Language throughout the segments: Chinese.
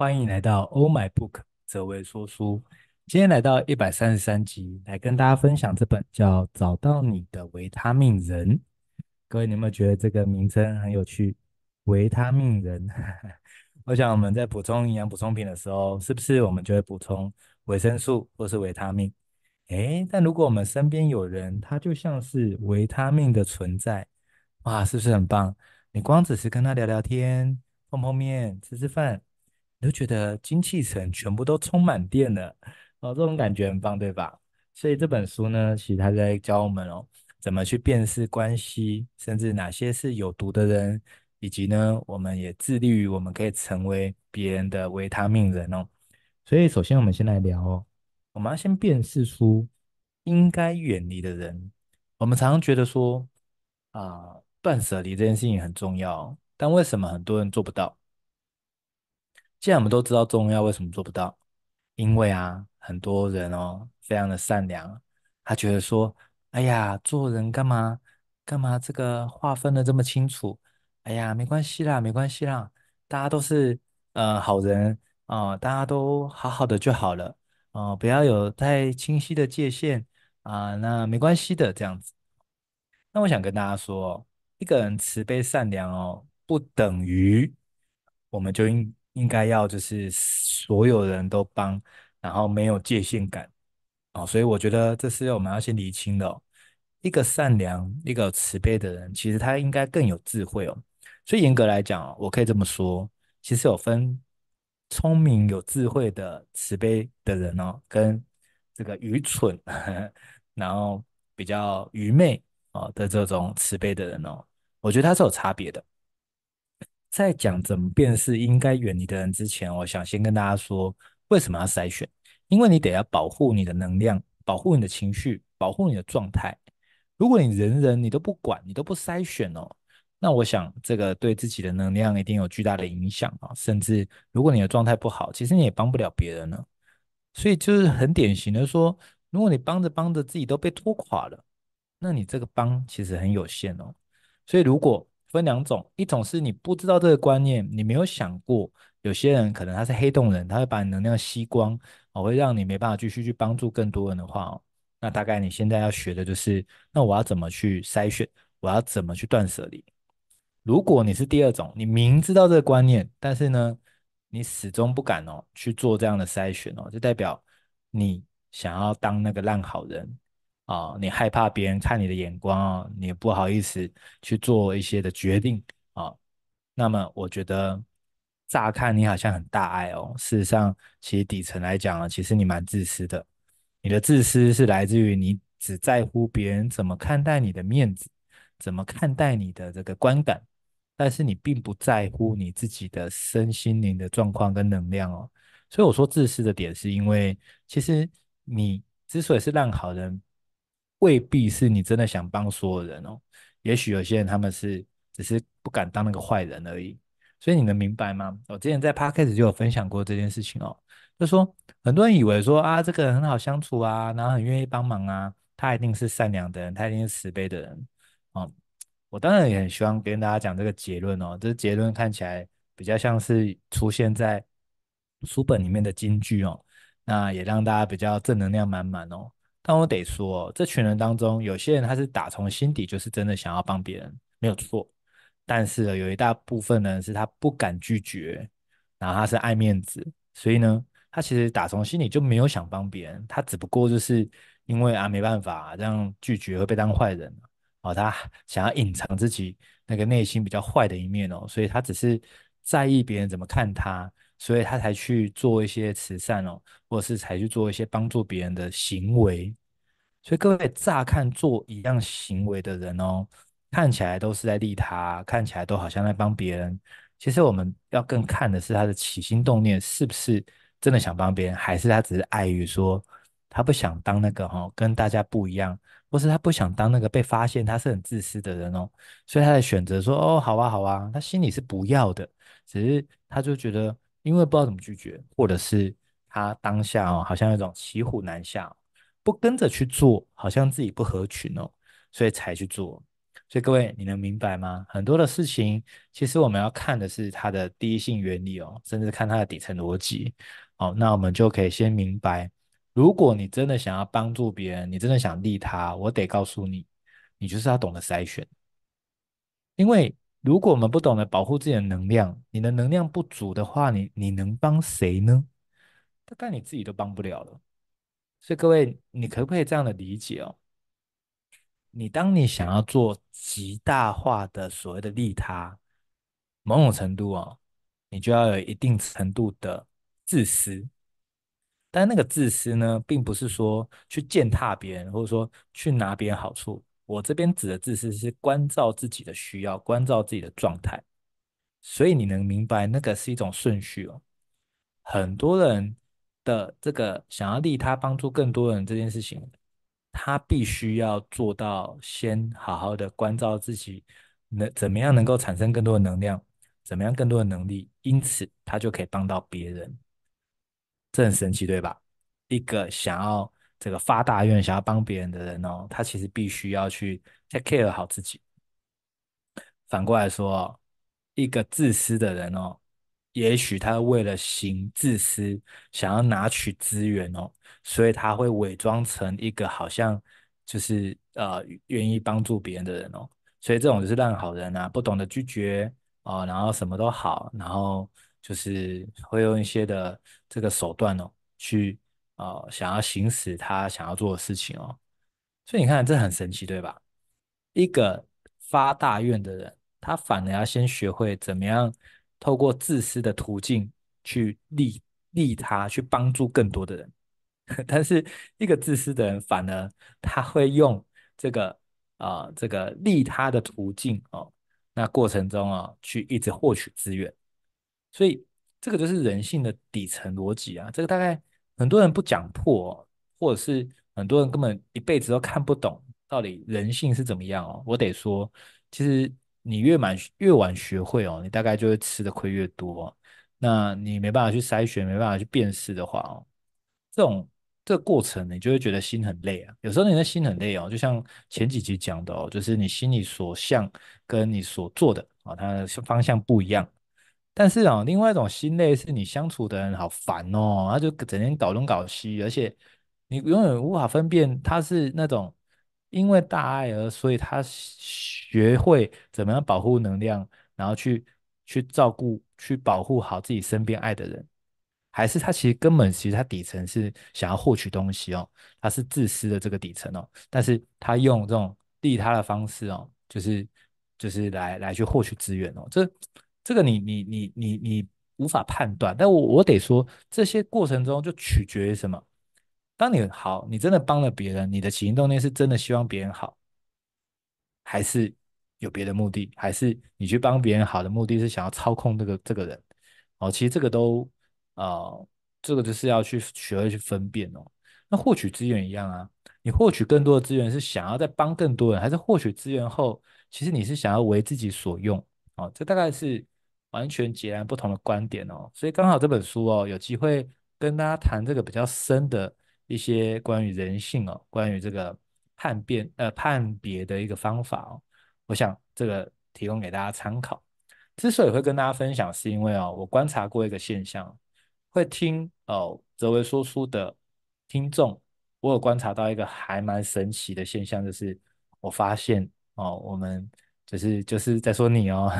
欢迎来到 Oh My Book 泽维说书。今天来到一百三十三集，来跟大家分享这本叫《找到你的维他命人》。各位，你有没有觉得这个名称很有趣？维他命人，我想我们在补充营养补充品的时候，是不是我们就会补充维生素或是维他命？诶，但如果我们身边有人，他就像是维他命的存在，哇，是不是很棒？你光只是跟他聊聊天、碰碰面、吃吃饭。你都觉得精气神全部都充满电了哦，这种感觉很棒，对吧？所以这本书呢，其实它在教我们哦，怎么去辨识关系，甚至哪些是有毒的人，以及呢，我们也致力于我们可以成为别人的维他命人哦。所以，首先我们先来聊哦，我们要先辨识出应该远离的人。我们常常觉得说啊，断舍离这件事情很重要，但为什么很多人做不到？既然我们都知道中药，为什么做不到？因为啊，很多人哦，非常的善良，他觉得说，哎呀，做人干嘛干嘛这个划分的这么清楚？哎呀，没关系啦，没关系啦，大家都是呃好人啊，大家都好好的就好了啊，不要有太清晰的界限啊，那没关系的这样子。那我想跟大家说，一个人慈悲善良哦，不等于我们就应。应该要就是所有人都帮，然后没有界限感哦，所以我觉得这是我们要先理清的哦。一个善良、一个慈悲的人，其实他应该更有智慧哦。所以严格来讲哦，我可以这么说，其实有分聪明有智慧的慈悲的人哦，跟这个愚蠢 然后比较愚昧哦的这种慈悲的人哦，我觉得他是有差别的。在讲怎么辨识应该远离的人之前，我想先跟大家说，为什么要筛选？因为你得要保护你的能量，保护你的情绪，保护你的状态。如果你人人你都不管，你都不筛选哦，那我想这个对自己的能量一定有巨大的影响啊。甚至如果你的状态不好，其实你也帮不了别人了。所以就是很典型的说，如果你帮着帮着自己都被拖垮了，那你这个帮其实很有限哦。所以如果分两种，一种是你不知道这个观念，你没有想过，有些人可能他是黑洞人，他会把你能量吸光，哦，会让你没办法继续去帮助更多人的话，哦，那大概你现在要学的就是，那我要怎么去筛选，我要怎么去断舍离。如果你是第二种，你明知道这个观念，但是呢，你始终不敢哦去做这样的筛选哦，就代表你想要当那个烂好人。啊，你害怕别人看你的眼光啊，你不好意思去做一些的决定啊。那么我觉得，乍看你好像很大爱哦，事实上，其实底层来讲啊，其实你蛮自私的。你的自私是来自于你只在乎别人怎么看待你的面子，怎么看待你的这个观感，但是你并不在乎你自己的身心灵的状况跟能量哦。所以我说自私的点，是因为其实你之所以是烂好人。未必是你真的想帮所有人哦，也许有些人他们是只是不敢当那个坏人而已，所以你能明白吗？我之前在 podcast 就有分享过这件事情哦，就说很多人以为说啊，这个人很好相处啊，然后很愿意帮忙啊，他一定是善良的人，他一定是慈悲的人哦。我当然也很希望跟大家讲这个结论哦，这结论看起来比较像是出现在书本里面的金句哦，那也让大家比较正能量满满哦。但我得说，这群人当中，有些人他是打从心底就是真的想要帮别人，没有错。但是有一大部分人是他不敢拒绝，然后他是爱面子，所以呢，他其实打从心里就没有想帮别人，他只不过就是因为啊没办法这样拒绝会被当坏人哦，他 想要隐藏自己那个内心比较坏的一面哦，所以他只是在意别人怎么看他。所以他才去做一些慈善哦，或者是才去做一些帮助别人的行为。所以各位乍看做一样行为的人哦，看起来都是在利他，看起来都好像在帮别人。其实我们要更看的是他的起心动念是不是真的想帮别人，还是他只是碍于说他不想当那个哈跟大家不一样，或是他不想当那个被发现他是很自私的人哦，所以他的选择说哦好啊好啊，他心里是不要的，只是他就觉得。因为不知道怎么拒绝，或者是他当下哦，好像有种骑虎难下，不跟着去做，好像自己不合群哦，所以才去做。所以各位，你能明白吗？很多的事情，其实我们要看的是它的第一性原理哦，甚至看它的底层逻辑。哦，那我们就可以先明白，如果你真的想要帮助别人，你真的想利他，我得告诉你，你就是要懂得筛选。因为如果我们不懂得保护自己的能量，你的能量不足的话，你你能帮谁呢？大概你自己都帮不了了。所以各位，你可不可以这样的理解哦？你当你想要做极大化的所谓的利他，某种程度哦，你就要有一定程度的自私。但那个自私呢，并不是说去践踏别人，或者说去拿别人好处。我这边指的自私是关照自己的需要，关照自己的状态。所以你能明白那个是一种顺序哦。很多人的这个想要利他、帮助更多人这件事情。他必须要做到，先好好的关照自己，能怎么样能够产生更多的能量，怎么样更多的能力，因此他就可以帮到别人。这很神奇，对吧？一个想要这个发大愿、想要帮别人的人哦，他其实必须要去 take care 好自己。反过来说，一个自私的人哦。也许他为了行自私，想要拿取资源哦，所以他会伪装成一个好像就是呃愿意帮助别人的人哦，所以这种就是烂好人啊，不懂得拒绝哦，然后什么都好，然后就是会用一些的这个手段哦，去呃想要行使他想要做的事情哦，所以你看这很神奇对吧？一个发大愿的人，他反而要先学会怎么样。透过自私的途径去利利他，去帮助更多的人，但是一个自私的人，反而他会用这个啊这个利他的途径哦，那过程中啊去一直获取资源，所以这个就是人性的底层逻辑啊。这个大概很多人不讲破，或者是很多人根本一辈子都看不懂到底人性是怎么样哦。我得说，其实。你越晚越晚学会哦，你大概就会吃的亏越多。那你没办法去筛选，没办法去辨识的话哦，这种这个过程你就会觉得心很累啊。有时候你的心很累哦，就像前几集讲的哦，就是你心里所向跟你所做的啊，它的方向不一样。但是啊，另外一种心累是你相处的人好烦哦，他就整天搞东搞西，而且你永远无法分辨他是那种。因为大爱而，所以他学会怎么样保护能量，然后去去照顾、去保护好自己身边爱的人，还是他其实根本其实他底层是想要获取东西哦，他是自私的这个底层哦，但是他用这种利他的方式哦，就是就是来来去获取资源哦，这这个你你你你你无法判断，但我我得说这些过程中就取决于什么。当你好，你真的帮了别人，你的起心动念是真的希望别人好，还是有别的目的？还是你去帮别人好的目的是想要操控这个这个人？哦，其实这个都呃，这个就是要去学会去分辨哦。那获取资源一样啊，你获取更多的资源是想要再帮更多人，还是获取资源后，其实你是想要为自己所用？哦，这大概是完全截然不同的观点哦。所以刚好这本书哦，有机会跟大家谈这个比较深的。一些关于人性哦，关于这个判辨呃判别的一个方法哦，我想这个提供给大家参考。之所以会跟大家分享，是因为哦，我观察过一个现象，会听哦泽维说书的听众，我有观察到一个还蛮神奇的现象，就是我发现哦，我们就是就是在说你哦，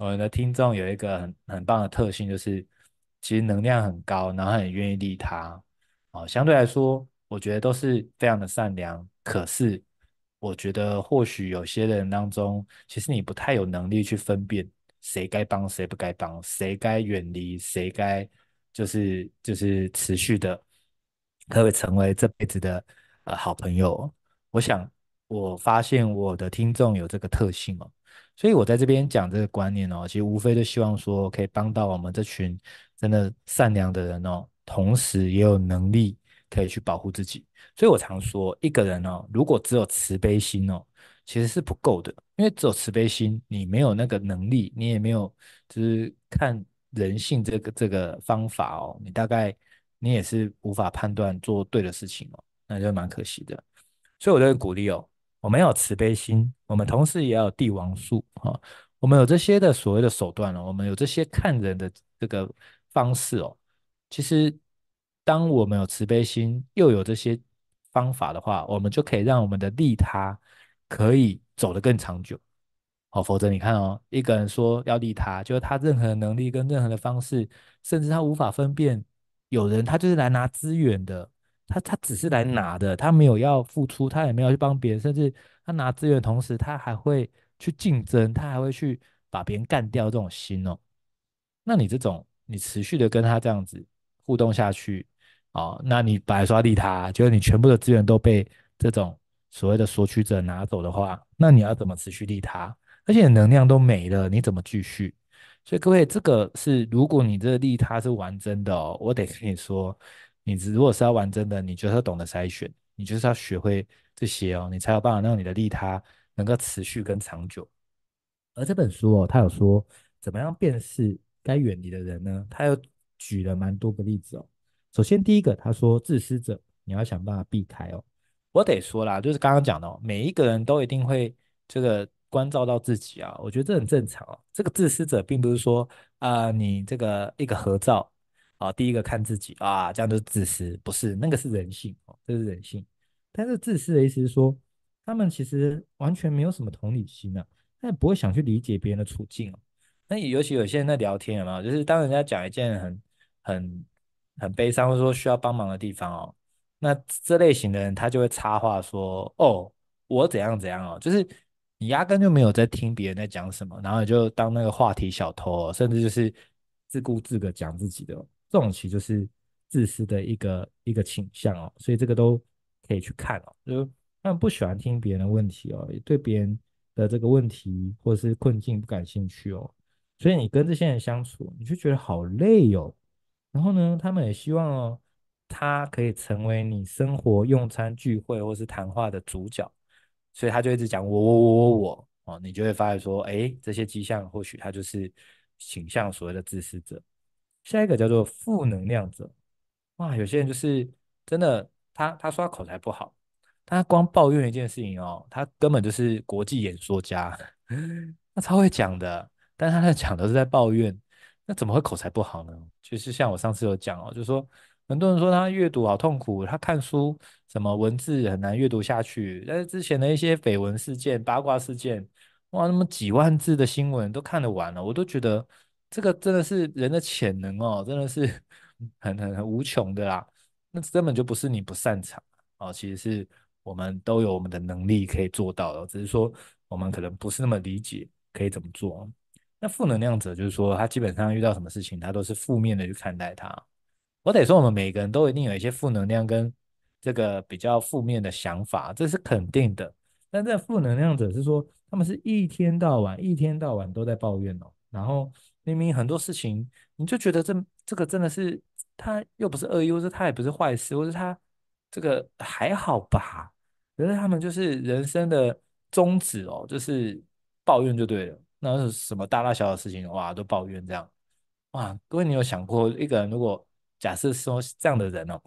我们的听众有一个很很棒的特性，就是其实能量很高，然后很愿意利他。哦，相对来说，我觉得都是非常的善良。可是，我觉得或许有些人当中，其实你不太有能力去分辨谁该帮，谁不该帮，谁该远离，谁该就是就是持续的，可以成为这辈子的呃好朋友。我想，我发现我的听众有这个特性哦，所以我在这边讲这个观念哦，其实无非就希望说，可以帮到我们这群真的善良的人哦。同时也有能力可以去保护自己，所以我常说，一个人哦，如果只有慈悲心哦，其实是不够的，因为只有慈悲心，你没有那个能力，你也没有就是看人性这个这个方法哦，你大概你也是无法判断做对的事情哦，那就蛮可惜的。所以我就会鼓励哦，我们有慈悲心，我们同时也要有帝王术啊。我们有这些的所谓的手段了，我们有这些看人的这个方式哦。其实，当我们有慈悲心，又有这些方法的话，我们就可以让我们的利他可以走得更长久。哦，否则你看哦，一个人说要利他，就是他任何能力跟任何的方式，甚至他无法分辨有人他就是来拿资源的，他他只是来拿的，他没有要付出，他也没有去帮别人，甚至他拿资源的同时，他还会去竞争，他还会去把别人干掉这种心哦。那你这种你持续的跟他这样子互动下去，哦，那你白刷利他，就是你全部的资源都被这种所谓的索取者拿走的话，那你要怎么持续利他？而且能量都没了，你怎么继续？所以各位，这个是如果你这个利他是玩真的哦，我得跟你说，你如果是要玩真的，你就是要懂得筛选，你就是要学会这些哦，你才有办法让你的利他能够持续跟长久。而这本书哦，他有说怎么样辨识该远离的人呢？他又举了蛮多个例子哦。首先第一个，他说自私者你要想办法避开哦。我得说啦，就是刚刚讲的哦，每一个人都一定会这个。关照到自己啊，我觉得这很正常哦。这个自私者并不是说啊，你这个一个合照啊，第一个看自己啊，这样就是自私，不是那个是人性哦，这是人性。但是自私的意思是说，他们其实完全没有什么同理心啊，他也不会想去理解别人的处境哦。那尤其有些人在聊天有没有？就是当人家讲一件很很很悲伤或者说需要帮忙的地方哦，那这类型的人他就会插话说：“哦，我怎样怎样哦。”就是。你压根就没有在听别人在讲什么，然后你就当那个话题小偷，甚至就是自顾自的讲自己的，这种其实就是自私的一个一个倾向哦。所以这个都可以去看哦，就他们不喜欢听别人的问题哦，也对别人的这个问题或是困境不感兴趣哦。所以你跟这些人相处，你就觉得好累哟。然后呢，他们也希望哦，他可以成为你生活用餐聚会或是谈话的主角。所以他就一直讲我我我我我哦，你就会发现说，哎，这些迹象或许他就是倾向所谓的自私者。下一个叫做负能量者，哇，有些人就是真的，他他说他口才不好，他光抱怨一件事情哦，他根本就是国际演说家，他超会讲的，但是他在讲都是在抱怨，那怎么会口才不好呢？就是像我上次有讲哦，就是说。很多人说他阅读好痛苦，他看书什么文字很难阅读下去。但是之前的一些绯闻事件、八卦事件，哇，那么几万字的新闻都看得完了，我都觉得这个真的是人的潜能哦，真的是很很很无穷的啦。那根本就不是你不擅长哦，其实是我们都有我们的能力可以做到的，只是说我们可能不是那么理解可以怎么做。那负能量者就是说，他基本上遇到什么事情，他都是负面的去看待它。我得说，我们每个人都一定有一些负能量跟这个比较负面的想法，这是肯定的。但这负能量者是说，他们是一天到晚、一天到晚都在抱怨哦。然后明明很多事情，你就觉得这这个真的是他又不是恶意，或者他也不是坏事，或者他这个还好吧？可是他们就是人生的宗旨哦，就是抱怨就对了。那是什么大大小小事情哇，都抱怨这样哇？各位，你有想过一个人如果？假设说这样的人哦，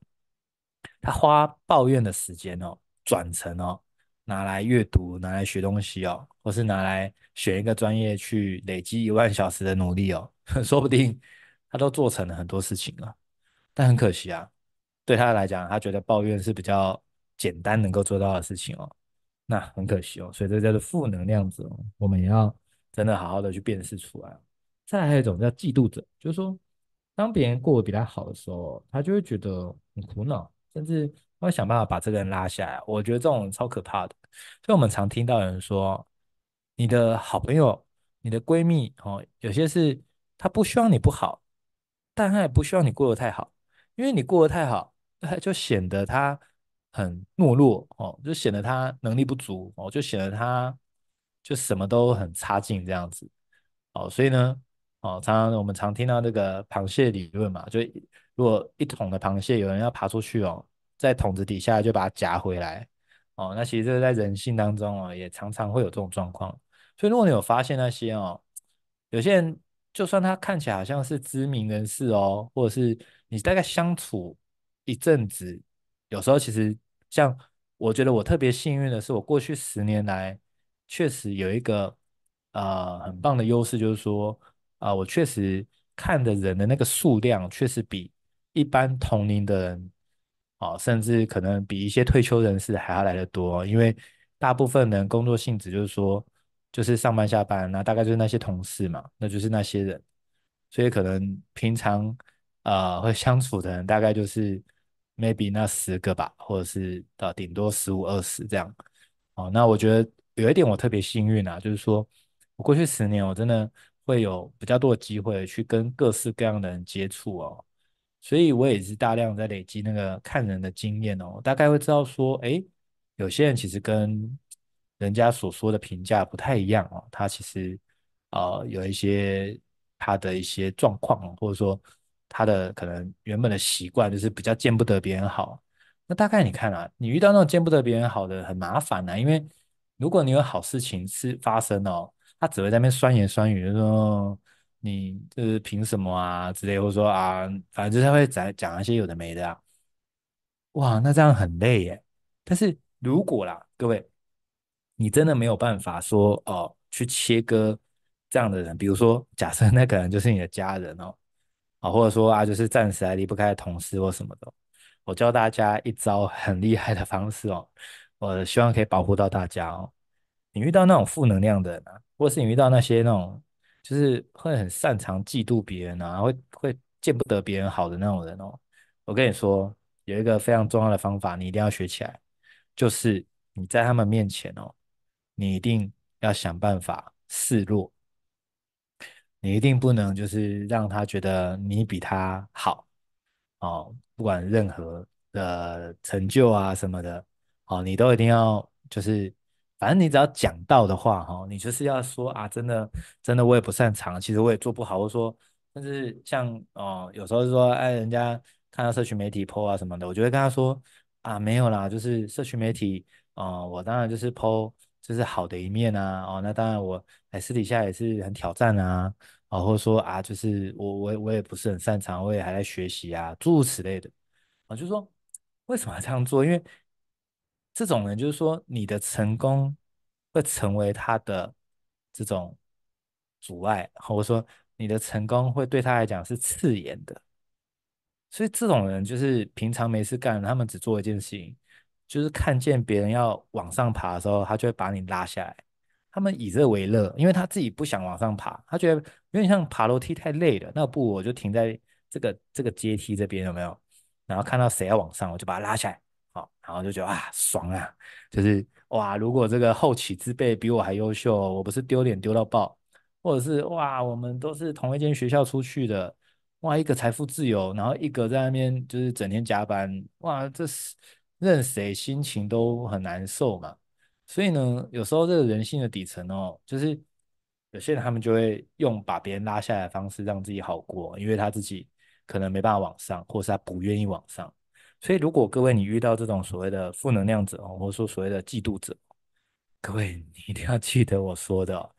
他花抱怨的时间哦，转成哦，拿来阅读，拿来学东西哦，或是拿来选一个专业去累积一万小时的努力哦，说不定他都做成了很多事情了。但很可惜啊，对他来讲，他觉得抱怨是比较简单能够做到的事情哦。那很可惜哦，所以这叫做负能量者哦，我们也要真的好好的去辨识出来。再还有一种叫嫉妒者，就是说。当别人过得比他好的时候，他就会觉得很苦恼，甚至会想办法把这个人拉下来。我觉得这种超可怕的。所以我们常听到有人说，你的好朋友、你的闺蜜哦，有些是她不希望你不好，但她也不希望你过得太好，因为你过得太好，就显得她很懦弱哦，就显得她能力不足哦，就显得她就什么都很差劲这样子哦，所以呢。哦，常常我们常听到这个螃蟹理论嘛，就如果一桶的螃蟹有人要爬出去哦，在桶子底下就把它夹回来哦，那其实这在人性当中哦，也常常会有这种状况。所以如果你有发现那些哦，有些人就算他看起来好像是知名人士哦，或者是你大概相处一阵子，有时候其实像我觉得我特别幸运的是，我过去十年来确实有一个呃很棒的优势，就是说啊、我确实看的人的那个数量确实比一般同龄的人哦，甚至可能比一些退休人士还要来得多，因为大部分人工作性质就是说，就是上班下班，那大概就是那些同事嘛，那就是那些人，所以可能平常呃会相处的人大概就是 maybe 那十个吧，或者是到顶多十五二十这样。哦，那我觉得有一点我特别幸运啊，就是说我过去十年我真的会有比较多的机会去跟各式各样的人接触哦。所以我也是大量在累积那个看人的经验哦，大概会知道说，哎，有些人其实跟人家所说的评价不太一样哦，他其实呃有一些他的一些状况，或者说他的可能原本的习惯就是比较见不得别人好。那大概你看啊，你遇到那种见不得别人好的很麻烦啊，因为如果你有好事情是发生哦，他只会在那边酸言酸语，就说。你就是凭什么啊之类，或者说啊，反正就是会讲讲一些有的没的啊，哇，那这样很累耶。但是如果啦，各位，你真的没有办法说哦，去切割这样的人，比如说假设那个人就是你的家人哦，啊，或者说啊，就是暂时还离不开的同事或什么的，我教大家一招很厉害的方式哦，我希望可以保护到大家哦。你遇到那种负能量的人啊，或是你遇到那些那种就是会很擅长嫉妒别人啊，会会见不得别人好的那种人哦，我跟你说，有一个非常重要的方法，你一定要学起来，就是你在他们面前哦，你一定要想办法示弱，你一定不能就是让他觉得你比他好哦，不管任何的成就啊什么的，哦，你都一定要就是，反正你只要讲到的话，哈、你就是要说啊，真的真的我也不擅长，其实我也做不好，或者说，但是像哦，有时候说，哎，人家看到社群媒体 po 啊什么的，我就会跟他说啊，没有啦，就是社群媒体，哦，我当然就是 po 就是好的一面啊，哦，那当然我哎私底下也是很挑战啊。啊，或说啊，就是我我我也不是很擅长，我也还在学习啊，诸如此类的啊，就说为什么要这样做？因为这种人就是说，你的成功会成为他的这种阻碍，或者说你的成功会对他来讲是刺眼的。所以这种人就是平常没事干，他们只做一件事情，就是看见别人要往上爬的时候，他就会把你拉下来。他们以这为乐，因为他自己不想往上爬，他觉得有点像爬楼梯太累了，那不我就停在这个这个阶梯这边有没有？然后看到谁要往上，我就把他拉下来，好，然后就觉得啊爽啊，就是哇，如果这个后起之辈比我还优秀，我不是丢脸丢到爆，或者是哇，我们都是同一间学校出去的。哇，一个财富自由，然后一个在那边就是整天加班，哇，这是任谁心情都很难受嘛。所以呢，有时候这个人性的底层哦，就是有些人他们就会用把别人拉下来的方式让自己好过，因为他自己可能没办法往上，或是他不愿意往上。所以如果各位你遇到这种所谓的负能量者哦，或者说所谓的嫉妒者，各位你一定要记得我说的，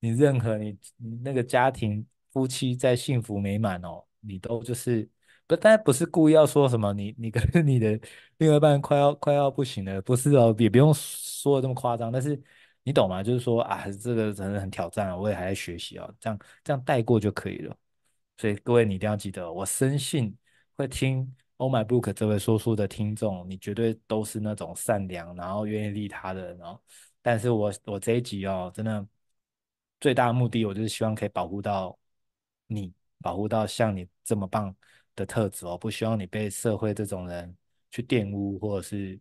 你任何你你那个家庭夫妻在幸福美满哦，你都就是不，但不是故意要说什么你你跟 你的另外一半快要快要不行了，不是哦，也不用说的这么夸张，但是你懂吗？就是说啊，这个真的很挑战，我也还在学习哦，这样这样带过就可以了。所以各位你一定要记得，我深信会听 Oh My Book 这位说书的听众，你绝对都是那种善良，然后愿意利他的人哦。但是我我这一集哦，真的最大的目的，我就是希望可以保护到你，保护到像你这么棒的特质哦，不希望你被社会这种人去玷污，或者是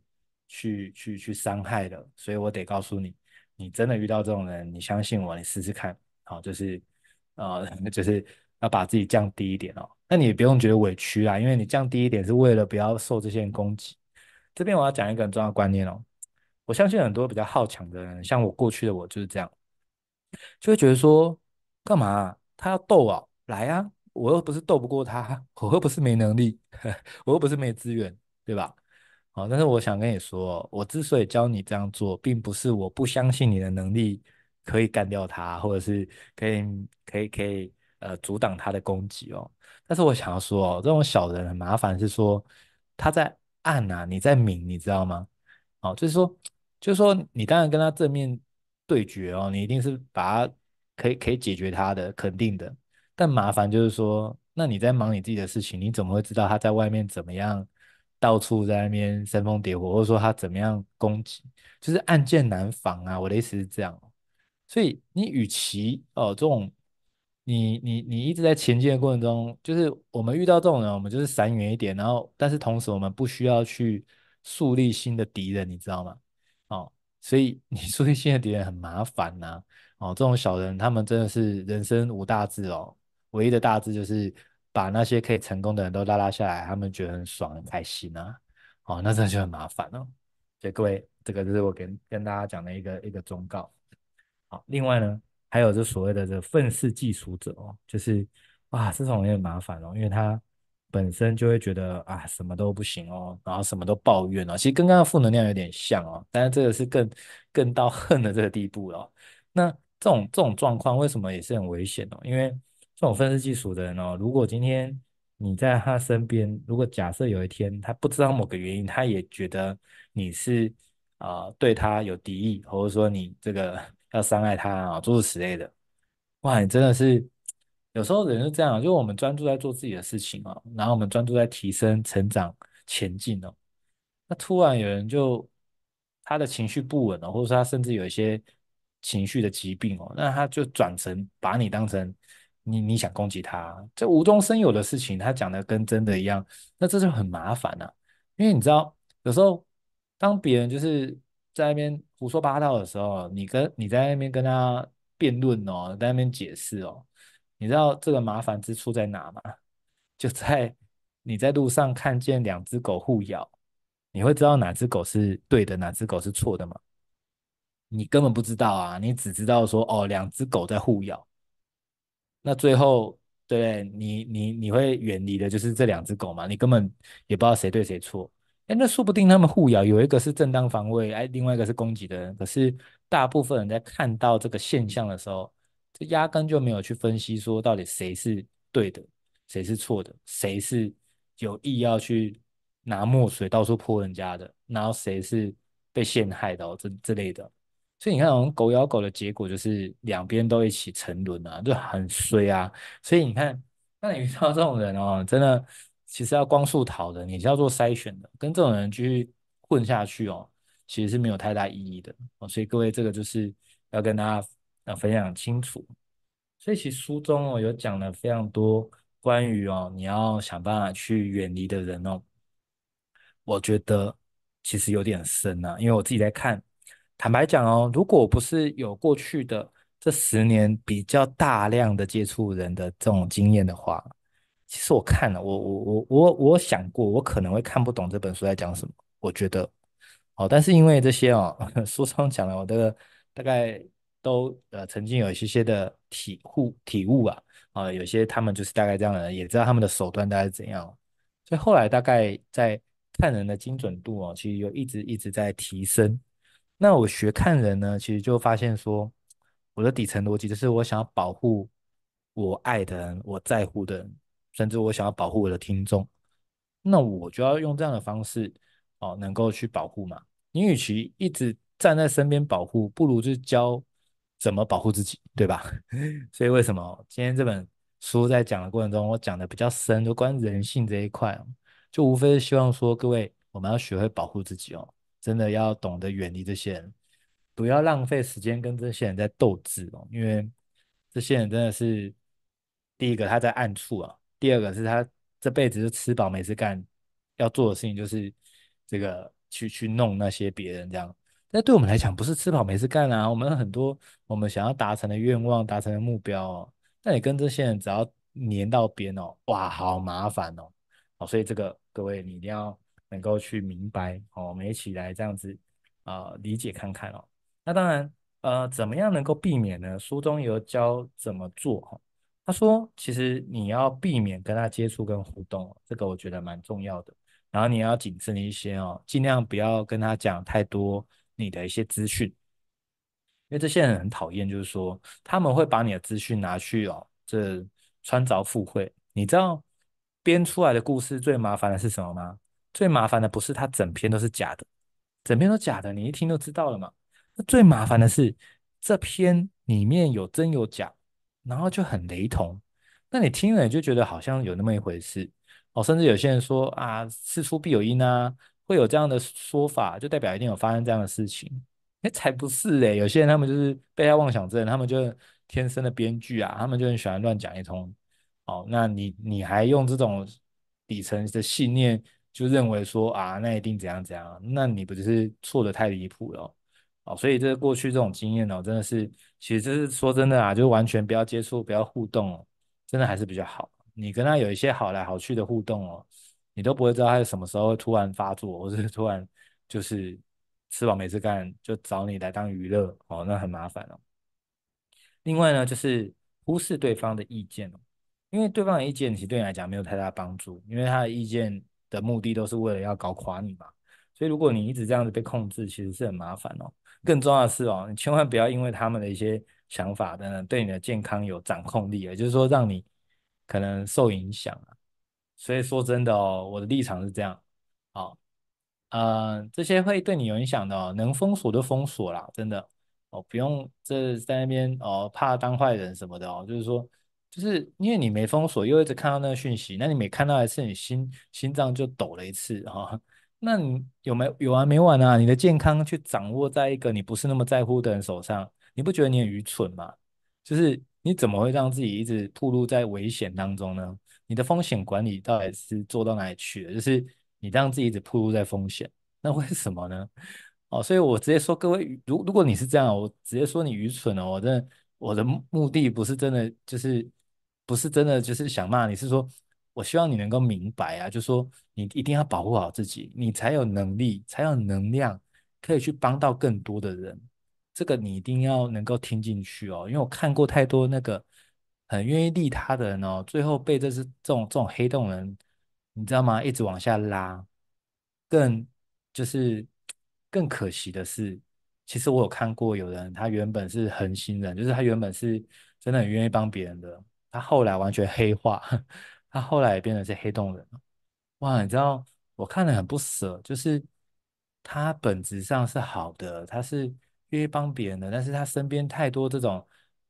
去去去伤害的。所以我得告诉你，你真的遇到这种人，你相信我，你试试看，好，就是呃，就是要把自己降低一点哦。那你也不用觉得委屈啊，因为你降低一点是为了不要受这些人攻击。这边我要讲一个很重要的观念哦。我相信很多比较好强的人，像我过去的我就是这样，就会觉得说，干嘛他要斗啊，来啊，我又不是斗不过他，我又不是没能力，我又不是没资源，对吧？好，但是我想跟你说，我之所以教你这样做，并不是我不相信你的能力可以干掉他，或者是可以可以可以呃阻挡他的攻击哦。但是我想要说哦，这种小人很麻烦，是说他在暗啊，你在明，你知道吗？哦，就是说，就是说，你当然跟他正面对决哦，你一定是把他可以可以解决他的，肯定的。但麻烦就是说，那你在忙你自己的事情，你怎么会知道他在外面怎么样，到处在那边煽风点火，或者说他怎么样攻击？就是暗箭难防啊！我的意思是这样。所以你与其哦这种，你你你一直在前进的过程中，就是我们遇到这种人，我们就是闪远一点，然后但是同时我们不需要去树立新的敌人，你知道吗？哦，所以你 树立新的敌人很麻烦呐。哦，这种小人他们真的是人生无大志哦，唯一的大志就是把那些可以成功的人都拉拉下来，他们觉得很爽很开心啊。哦，那这就很麻烦了。所以各位，这个就是我跟跟大家讲的一个一个忠告。好，另外呢，还有这所谓的这愤世嫉俗者哦，就是哇，这种也很麻烦哦，因为他本身就会觉得啊，什么都不行哦，然后什么都抱怨哦，其实跟刚刚负能量有点像哦，但是这个是更更到恨的这个地步了。那这种这种状况为什么也是很危险哦？因为这种愤世嫉俗的人哦，如果今天你在他身边，如果假设有一天他不知道某个原因，他也觉得你是啊对他有敌意，或者说你这个。要伤害他啊，诸如此类的。哇，你真的是有时候人是这样，就我们专注在做自己的事情哦，然后我们专注在提升、成长、前进哦。那突然有人就他的情绪不稳哦，或者说他甚至有一些情绪的疾病哦，那他就转成把你当成你你想攻击他，这无中生有的事情，他讲的跟真的一样，那这就很麻烦呐。因为你知道，有时候当别人就是在那边。胡说八道的时候，你跟你在那边跟他辩论哦，在那边解释哦，你知道这个麻烦之处在哪吗？就在你在路上看见两只狗互咬，你会知道哪只狗是对的，哪只狗是错的吗？你根本不知道啊，你只知道说哦，两只狗在互咬，那最后对你你你会远离的就是这两只狗嘛？你根本也不知道谁对谁错。哎，那说不定他们互咬，有一个是正当防卫，哎，另外一个是攻击的人。可是大部分人在看到这个现象的时候，这压根就没有去分析说到底谁是对的，谁是错的，谁是有意要去拿墨水到处泼人家的，然后谁是被陷害的这之类的。所以你看，我们狗咬狗的结果就是两边都一起沉沦啊，就很衰啊。所以你看，那你遇到这种人哦，真的。其实要光速逃的，你是要做筛选的，跟这种人继续混下去哦，其实是没有太大意义的哦。所以各位，这个就是要跟大家呃分享清楚。所以其实书中哦有讲了非常多关于哦你要想办法去远离的人哦，我觉得其实有点深啊，因为我自己在看，坦白讲哦，如果不是有过去的这十年比较大量的接触人的这种经验的话。其实我看了，我我我我我想过，我可能会看不懂这本书在讲什么。我觉得，哦，但是因为这些哦，书上讲了，我的大概都呃曾经有一些些的体悟体悟啊，啊，有些他们就是大概这样的人，也知道他们的手段大概是怎样，所以后来大概在看人的精准度哦，其实有一直一直在提升。那我学看人呢，其实就发现说，我的底层逻辑就是我想要保护我爱的人，我在乎的人。甚至我想要保护我的听众，那我就要用这样的方式哦，能够去保护嘛。你与其一直站在身边保护，不如就教怎么保护自己，对吧？所以为什么今天这本书在讲的过程中，我讲的比较深，就关于人性这一块，就无非是希望说各位，我们要学会保护自己哦，真的要懂得远离这些人，不要浪费时间跟这些人在斗智哦，因为这些人真的是第一个他在暗处啊。第二个是他这辈子就吃饱没事干，要做的事情就是这个去去弄那些别人这样。那对我们来讲不是吃饱没事干啊，我们很多我们想要达成的愿望、达成的目标哦。那你跟这些人只要黏到边哦，哇，好麻烦哦。好，所以这个各位你一定要能够去明白哦，我们一起来这样子啊理解看看哦。那当然呃，怎么样能够避免呢？书中有教怎么做哈。他说：“其实你要避免跟他接触跟互动，这个我觉得蛮重要的。然后你要谨慎一些哦，尽量不要跟他讲太多你的一些资讯，因为这些人很讨厌，就是说他们会把你的资讯拿去哦，这穿凿附会。你知道编出来的故事最麻烦的是什么吗？最麻烦的不是他整篇都是假的，整篇都假的，你一听就知道了嘛。那最麻烦的是这篇里面有真有假，然后就很雷同，那你听了就觉得好像有那么一回事哦。甚至有些人说啊，事出必有因啊，会有这样的说法，就代表一定有发生这样的事情。哎，才不是嘞！有些人他们就是被害妄想症，他们就是天生的编剧啊，他们就很喜欢乱讲一通。哦，那你你还用这种底层的信念，就认为说啊，那一定怎样怎样？那你不就是错的太离谱了？哦所以这过去这种经验哦，真的是，其实就是说真的啊，就完全不要接触，不要互动哦，真的还是比较好。你跟他有一些好来好去的互动哦，你都不会知道他是什么时候突然发作，或是 突然就是。吃饱没事干就找你来当娱乐哦，那很麻烦哦。另外呢，就是忽视对方的意见哦，因为对方的意见其实对你来讲没有太大帮助，因为他的意见的目的都是为了要搞垮你嘛。所以如果你一直这样子被控制，其实是很麻烦哦。更重要的是哦，你千万不要因为他们的一些想法等等对你的健康有掌控力，也就是说让你可能受影响啊。所以说真的哦，我的立场是这样，好。呃，这些会对你有影响的哦，能封锁就封锁啦，真的哦，不用这在那边哦，怕当坏人什么的哦，就是说，就是因为你没封锁，又一直看到那个讯息，那你每看到一次，你心心脏就抖了一次哈，那你有没有完没完啊？你的健康去掌握在一个你不是那么在乎的人手上，你不觉得你很愚蠢吗？就是你怎么会让自己一直暴露在危险当中呢？你的风险管理到底是做到哪里去了？就是。你让自己一直暴露在风险，那为什么呢？哦，所以我直接说各位，如如果你是这样，我直接说你愚蠢哦。我真的，我的目的不是真的，就是不是真的，就是想骂你，是说我希望你能够明白啊，就说你一定要保护好自己，你才有能力，才有能量，可以去帮到更多的人。这个你一定要能够听进去哦，因为我看过太多那个很愿意利他的人哦，最后被这是这种这种黑洞人。你知道吗？一直往下拉，更就是更可惜的是，其实我有看过有人，他原本是恒心人，就是他原本是真的很愿意帮别人的，他后来完全黑化，他后来也变成是黑洞人了。哇，你知道我看了很不舍，就是他本质上是好的，他是愿意帮别人的，但是他身边太多这种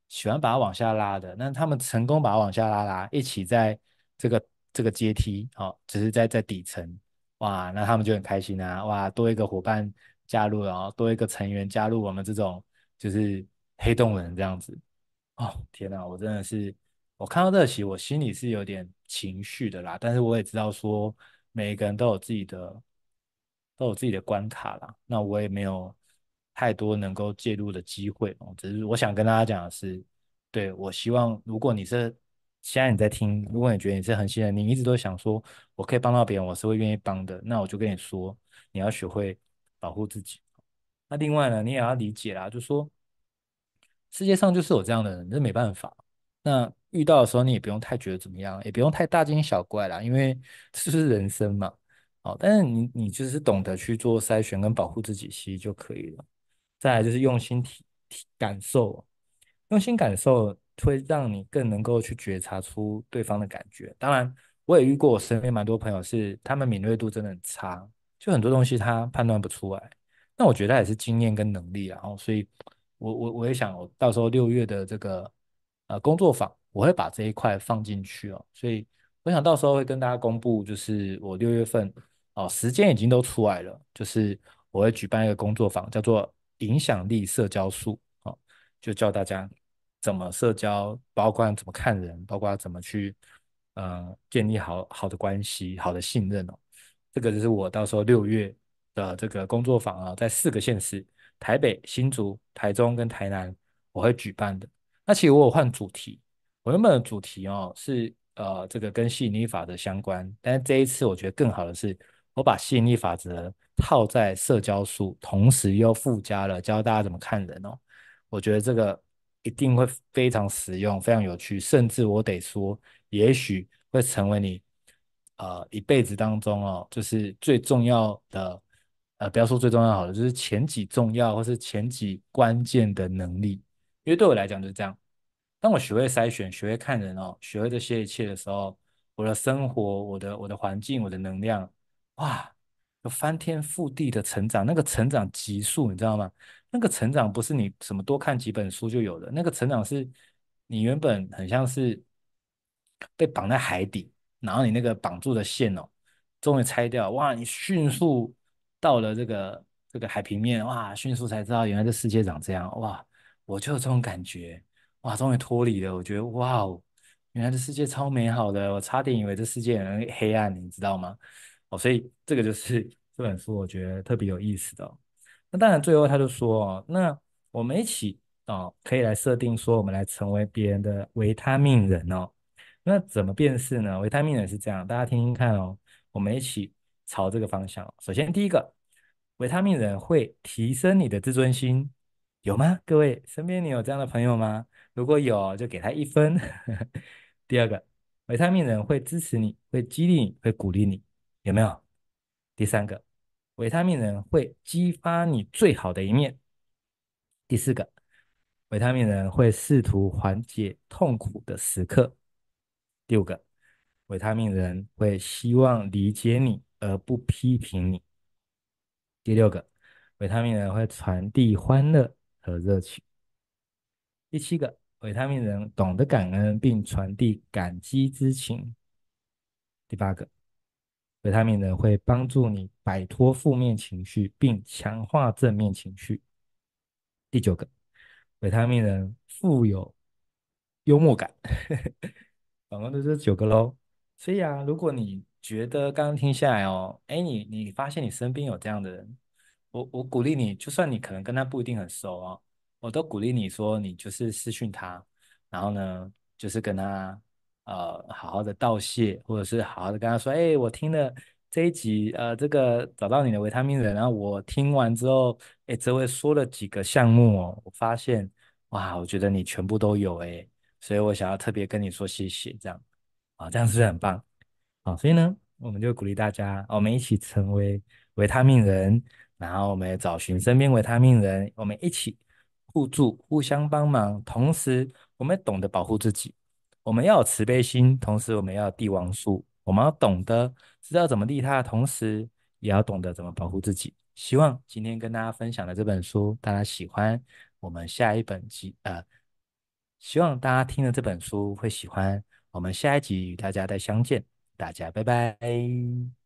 喜欢把他往下拉的，那他们成功把他往下拉拉，一起在这个。这个阶梯，好，只是在在底层，哇，那他们就很开心啊，哇，多一个伙伴加入然后，多一个成员加入我们这种就是黑洞人这样子，哦，天哪，我真的是，我看到这期，我心里是有点情绪的啦，但是我也知道说，每一个人都有自己的都有自己的关卡啦，那我也没有太多能够介入的机会哦，只是我想跟大家讲的是，对我希望如果你是。现在你在听，如果你觉得你是很信任，你一直都想说我可以帮到别人，我是会愿意帮的，那我就跟你说，你要学会保护自己。那另外呢，你也要理解啦，就说世界上就是有这样的人，这没办法。那遇到的时候，你也不用太觉得怎么样，也不用太大惊小怪啦，因为 这是人生嘛。好，但是你你就是懂得去做筛选跟保护自己，其实就可以了。再来就是用心体体感受，用心感受。会让你更能够去觉察出对方的感觉。当然，我也遇过我身边蛮多朋友是他们敏锐度真的很差，就很多东西他判断不出来。那我觉得也是经验跟能力，然后所以，我我我也想，我到时候六月的这个呃工作坊，我会把这一块放进去哦。所以我想到时候会跟大家公布，就是我六月份哦时间已经都出来了，就是我会举办一个工作坊，叫做影响力社交术，哦，就教大家。怎么社交，包括怎么看人，包括怎么去，呃，建立好好的关系、好的信任哦。这个就是我到时候六月的这个工作坊啊，在四个县市：台北、新竹、台中跟台南，我会举办的。那其实我有换主题，我原本的主题哦是呃这个跟吸引力法则相关，但是这一次我觉得更好的是，我把吸引力法则套在社交术，同时又附加了教大家怎么看人哦。我觉得这个。一定会非常实用，非常有趣，甚至我得说，也许会成为你呃一辈子当中哦，就是最重要的呃，不要说最重要好了，就是前几重要或是前几关键的能力。因为对我来讲就是这样，当我学会筛选、学会看人哦，学会这些一切的时候，我的生活、我的我的环境、我的能量，哇，有翻天覆地的成长，那个成长极速，你知道吗？那个成长不是你什么多看几本书就有的，那个成长是你原本很像是被绑在海底，然后你那个绑住的线哦，终于拆掉，哇，你迅速到了这个这个海平面，哇，迅速才知道原来这世界长这样，哇，我就有这种感觉，哇，终于脱离了，我觉得哇哦，原来这世界超美好的，我差点以为这世界很黑暗，你知道吗？哦，所以这个就是这本书我觉得特别有意思的。那当然，最后他就说哦，那我们一起哦，可以来设定说，我们来成为别人的维他命人哦。那怎么辨识呢？维他命人是这样，大家听听看哦。我们一起朝这个方向。首先，第一个，维他命人会提升你的自尊心，有吗？各位身边你有这样的朋友吗？如果有，就给他一分。第二个，维他命人会支持你，会激励你，会鼓励你，有没有？第三个。维他命人会激发你最好的一面。第四个，维他命人会试图缓解痛苦的时刻。第五个，维他命人会希望理解你而不批评你。第六个，维他命人会传递欢乐和热情。第七个，维他命人懂得感恩并传递感激之情。第八个。维他命人会帮助你摆脱负面情绪，并强化正面情绪。第九个，维他命人富有幽默感。总共就是九个喽。所以啊，如果你觉得刚刚听下来哦，哎，你你发现你身边有这样的人，我我鼓励你，就算你可能跟他不一定很熟哦，我都鼓励你说，你就是私讯他，然后呢，就是跟他。呃，好好的道谢，或者是好好的跟他说，哎，我听了这一集，呃，这个找到你的维他命人，然后我听完之后，哎，这位说了几个项目哦，我发现，哇，我觉得你全部都有，哎，所以我想要特别跟你说谢谢，这样，啊，这样是不是很棒？啊，所以呢，我们就鼓励大家，我们一起成为维他命人，然后我们也找寻身边维他命人，我们一起互助、互相帮忙，同时我们懂得保护自己。我们要有慈悲心，同时我们要帝王术。我们要懂得知道怎么利他的同时，也要懂得怎么保护自己。希望今天跟大家分享的这本书大家喜欢。我们下一本集呃，希望大家听了这本书会喜欢。我们下一集与大家再相见，大家拜拜。